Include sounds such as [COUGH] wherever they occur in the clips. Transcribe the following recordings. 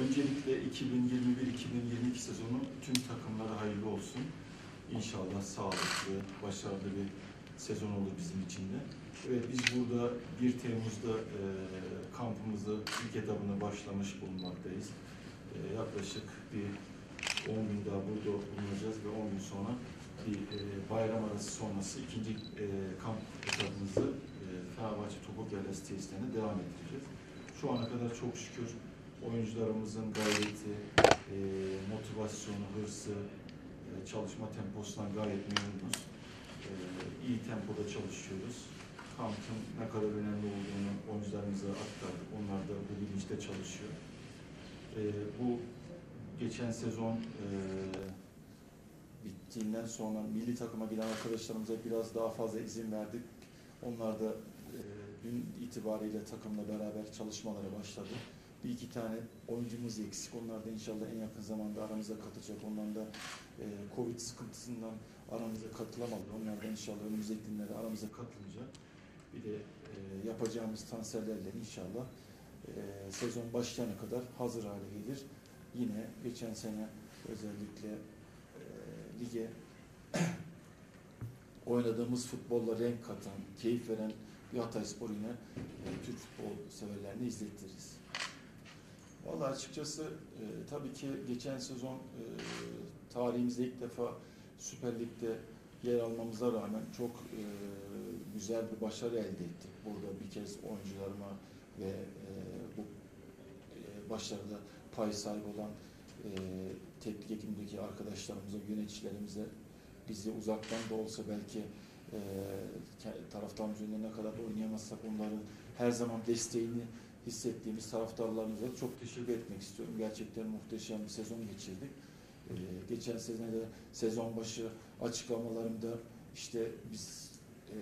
Öncelikle 2021-2022 sezonu tüm takımlara hayırlı olsun. İnşallah sağlıklı, başarılı bir sezon olur bizim için de. Evet biz burada 1 Temmuz'da e, kampımızı ilk etabına başlamış bulunmaktayız. E, yaklaşık bir 10 gün daha burada bulunacağız ve 10 gün sonra bir e, bayram arası sonrası ikinci e, kamp etabımızı e, Fenerbahçe Topuk Yerlesi devam ettireceğiz. Şu ana kadar çok şükür oyuncularımızın gayreti, e, motivasyonu, hırsı, e, çalışma temposundan gayet memnunuz. E, iyi tempoda çalışıyoruz. Kampın ne kadar önemli olduğunu oyuncularımıza aktardık. Onlar da bu bilinçte çalışıyor. E, bu geçen sezon e, bittiğinden sonra milli takıma giden arkadaşlarımıza biraz daha fazla izin verdik. Onlar da e, dün itibariyle takımla beraber çalışmalara başladı. Bir iki tane oyuncumuz eksik. Onlar da inşallah en yakın zamanda aramıza katacak. Onlar da e, Covid sıkıntısından aramıza katılamadı. Onlar da inşallah önümüzdeki günlerde aramıza katılacak. Bir de e, yapacağımız transferlerle inşallah e, sezon başlayana kadar hazır hale gelir. Yine geçen sene özellikle e, lige [CLEARS THROAT] oynadığımız futbolla renk katan, keyif veren bir Hatay Spor yine e, Türk futbol severlerine izlettiririz. Valla açıkçası e, tabii ki geçen sezon e, tarihimizde ilk defa Süper Lig'de yer almamıza rağmen çok e, güzel bir başarı elde ettik. Burada bir kez oyuncularıma ve e, bu e, başarıda pay sahibi olan e, teknik ekibindeki arkadaşlarımıza, yöneticilerimize bizi uzaktan da olsa belki e, taraftarımız önünde ne kadar oynayamazsak onların her zaman desteğini hissettiğimiz taraftarlarımıza çok teşekkür etmek istiyorum. Gerçekten muhteşem bir sezon geçirdik. E, geçen sene de sezon başı açıklamalarımda işte biz e,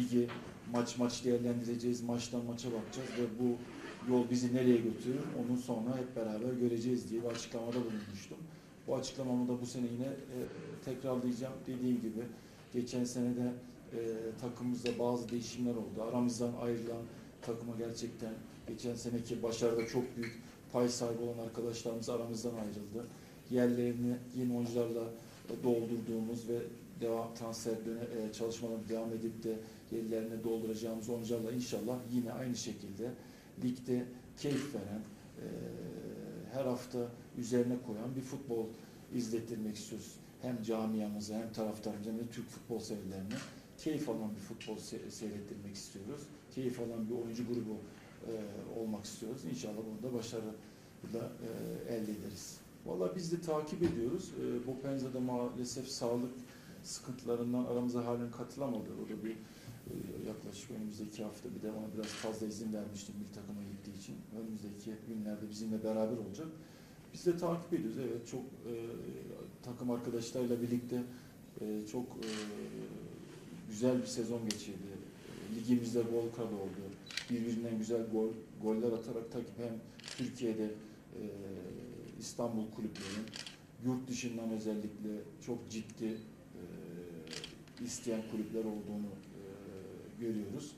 ligi maç maç değerlendireceğiz, maçtan maça bakacağız ve bu yol bizi nereye götürür onu sonra hep beraber göreceğiz diye bir açıklamada bulunmuştum. Bu açıklamamı da bu sene yine e, tekrarlayacağım. Dediğim gibi geçen sene de e, takımımızda bazı değişimler oldu. Aramızdan ayrılan takıma gerçekten geçen seneki başarıda çok büyük pay sahibi olan arkadaşlarımız aramızdan ayrıldı. Yerlerini yeni oyuncularla doldurduğumuz ve devam transfer döne, e, çalışmalarına devam edip de yerlerini dolduracağımız oyuncularla inşallah yine aynı şekilde ligde keyif veren, e, her hafta üzerine koyan bir futbol izlettirmek istiyoruz. Hem camiamıza hem taraftarımıza hem de Türk futbol severlerine keyif alan bir futbol se- seyrettirmek istiyoruz. Keyif alan bir oyuncu grubu e, olmak istiyoruz. İnşallah bunu da başarıyla e, elde ederiz. Valla biz de takip ediyoruz. E, bu Penza'da maalesef sağlık sıkıntılarından aramıza halen katılamadı. O da bir e, yaklaşık önümüzdeki hafta bir de ona biraz fazla izin vermiştim bir takıma gittiği için. Önümüzdeki günlerde bizimle beraber olacak. Biz de takip ediyoruz. Evet çok e, takım arkadaşlarıyla birlikte e, çok e, güzel bir sezon geçirdi. Ligimizde gol kralı oldu. Birbirinden güzel gol goller atarak takip hem Türkiye'de e, İstanbul kulüplerinin yurt dışından özellikle çok ciddi e, isteyen kulüpler olduğunu e, görüyoruz.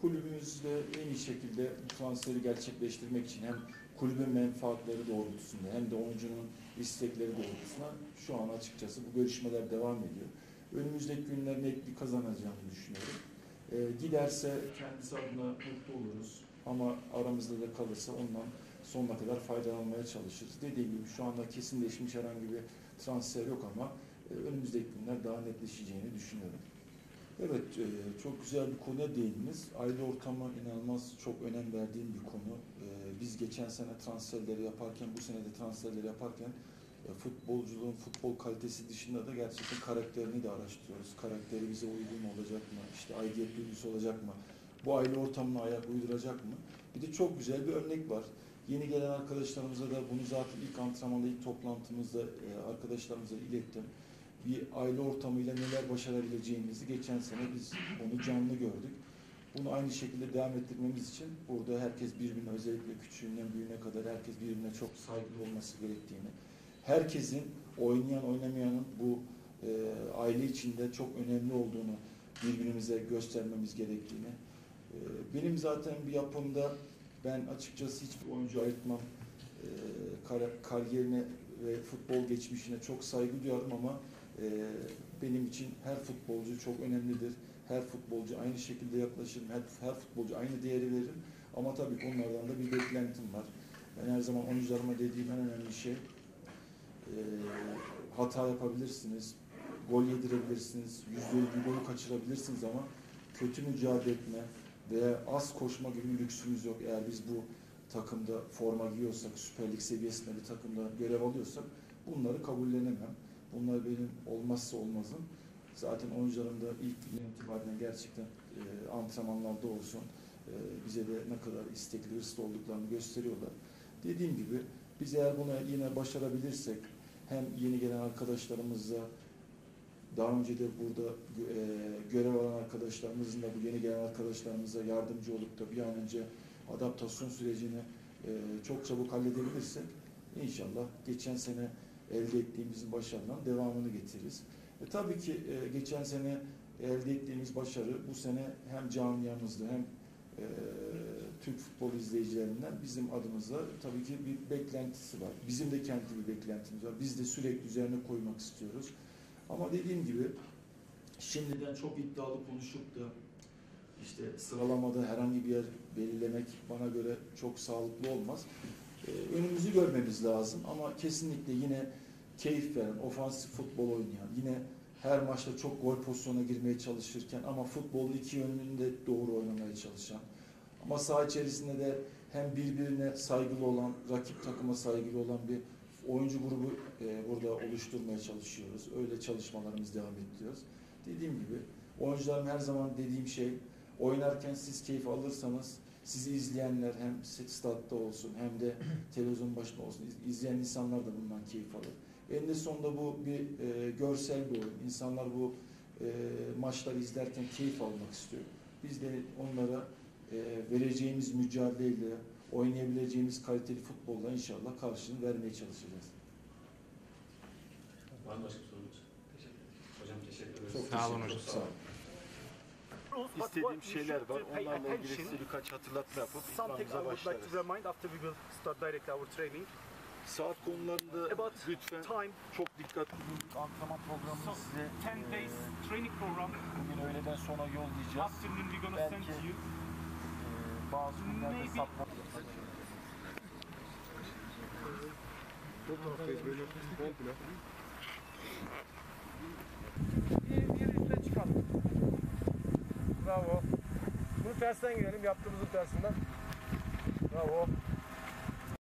Kulübümüzde en iyi şekilde bu transferi gerçekleştirmek için hem kulübün menfaatleri doğrultusunda hem de oyuncunun istekleri doğrultusunda şu an açıkçası bu görüşmeler devam ediyor. Önümüzdeki günler net bir kazanacağını düşünüyorum. E, giderse kendisi adına mutlu oluruz ama aramızda da kalırsa ondan sonuna kadar faydalanmaya çalışırız. Dediğim gibi şu anda kesinleşmiş herhangi bir transfer yok ama e, önümüzdeki günler daha netleşeceğini düşünüyorum. Evet, e, çok güzel bir konuya değindiniz. Aile ortamı inanılmaz çok önem verdiğim bir konu. E, Biz geçen sene transferleri yaparken, bu sene de transferleri yaparken futbolculuğun futbol kalitesi dışında da gerçekten karakterini de araştırıyoruz. Karakteri bize uygun olacak mı? İşte aidiyet duygusu olacak mı? Bu aile ortamına ayak uyduracak mı? Bir de çok güzel bir örnek var. Yeni gelen arkadaşlarımıza da bunu zaten ilk antrenmanda, ilk toplantımızda e, arkadaşlarımıza ilettim. Bir aile ortamıyla neler başarabileceğimizi geçen sene biz onu canlı gördük. Bunu aynı şekilde devam ettirmemiz için burada herkes birbirine özellikle küçüğünden büyüğüne kadar herkes birbirine çok saygılı olması gerektiğini, herkesin oynayan oynamayanın bu e, aile içinde çok önemli olduğunu birbirimize göstermemiz gerektiğini. E, benim zaten bir yapımda ben açıkçası hiçbir oyuncu ayırtmam. E, kar- kariyerine ve futbol geçmişine çok saygı duyarım ama e, benim için her futbolcu çok önemlidir. Her futbolcu aynı şekilde yaklaşırım. Her, her futbolcu aynı değeri veririm. Ama tabii onlardan da bir beklentim var. Ben her zaman oyuncularıma dediğim en önemli şey hata yapabilirsiniz, gol yedirebilirsiniz, yüzde yüz golü kaçırabilirsiniz ama kötü mücadele etme veya az koşma gibi bir lüksümüz yok. Eğer biz bu takımda forma giyiyorsak, Süper Lig seviyesinde bir takımda görev alıyorsak bunları kabullenemem. Bunlar benim olmazsa olmazım. Zaten oyuncularım da ilk günden itibaren gerçekten e, antrenmanlarda olsun e, bize de ne kadar istekli, hırslı olduklarını gösteriyorlar. Dediğim gibi biz eğer bunu yine başarabilirsek hem yeni gelen arkadaşlarımızla daha önce de burada e, görev alan arkadaşlarımızın da bu yeni gelen arkadaşlarımıza yardımcı olup da bir an önce adaptasyon sürecini e, çok çabuk halledebilirsek inşallah geçen sene elde ettiğimizin başarılan devamını getiririz. E, tabii ki e, geçen sene elde ettiğimiz başarı bu sene hem camiamızda hem e, Türk futbol izleyicilerinden bizim adımıza tabii ki bir beklentisi var. Bizim de kendi bir beklentimiz var. Biz de sürekli üzerine koymak istiyoruz. Ama dediğim gibi şimdiden çok iddialı konuşup da işte sıralamada herhangi bir yer belirlemek bana göre çok sağlıklı olmaz. Ee, önümüzü görmemiz lazım ama kesinlikle yine keyif veren, ofansif futbol oynayan, yine her maçta çok gol pozisyona girmeye çalışırken ama futbolu iki yönünde doğru oynamaya çalışan ama saha içerisinde de hem birbirine saygılı olan, rakip takıma saygılı olan bir oyuncu grubu e, burada oluşturmaya çalışıyoruz. Öyle çalışmalarımız devam ediyoruz. Dediğim gibi oyuncularım her zaman dediğim şey oynarken siz keyif alırsanız sizi izleyenler hem statta olsun hem de [CLEARS THROAT] televizyon başında olsun iz- izleyen insanlar da bundan keyif alır. Eninde sonunda bu bir e, görsel bir oyun. İnsanlar bu e, maçları izlerken keyif almak istiyor. Biz de onlara vereceğimiz mücadeleyle, oynayabileceğimiz kaliteli futbolla inşallah karşılığını vermeye çalışacağız. Var mı başka sorunuz? Hocam teşekkür ederiz. Çok Sağ olun hocam. Sağ olun. İstediğim şeyler var. Onlarla ilgili size birkaç hatırlatma yapıp Something I idmanımıza would like başlarız. to remind after we will start direct our training Saat konularında about lütfen time. çok dikkatli olun. Antrenman programını size 10 e, days training program. bugün öğleden sonra yollayacağız. Afternoon we're gonna Belki bazı günlerde sapma. Bir, bir üste çıkalım. Bravo. Bunu tersten girelim. Yaptığımızın tersinden. Bravo.